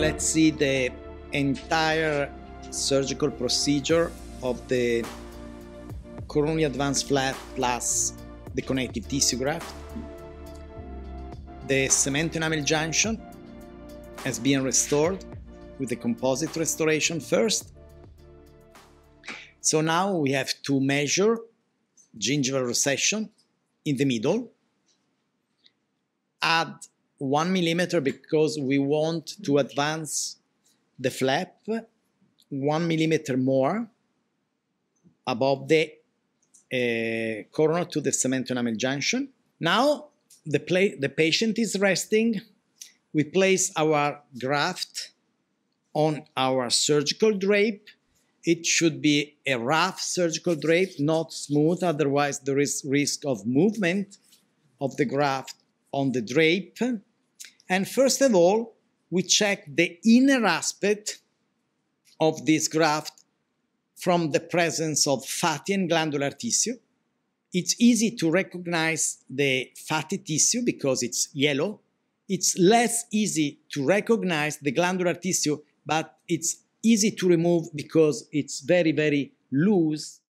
can see the entire surgical procedure of the coronally advanced flap plus the connective tissue graft. The cement enamel junction has been restored with the composite restoration first. So now we have to measure gingival recession in the middle, add one millimeter because we want to advance the flap one millimeter more above the uh, corona to the cement enamel junction. Now the, the patient is resting. We place our graft on our surgical drape. It should be a rough surgical drape, not smooth, otherwise there is risk of movement of the graft on the drape. And first of all, we check the inner aspect of this graft from the presence of fatty and glandular tissue. It's easy to recognize the fatty tissue because it's yellow. It's less easy to recognize the glandular tissue, but it's easy to remove because it's very, very loose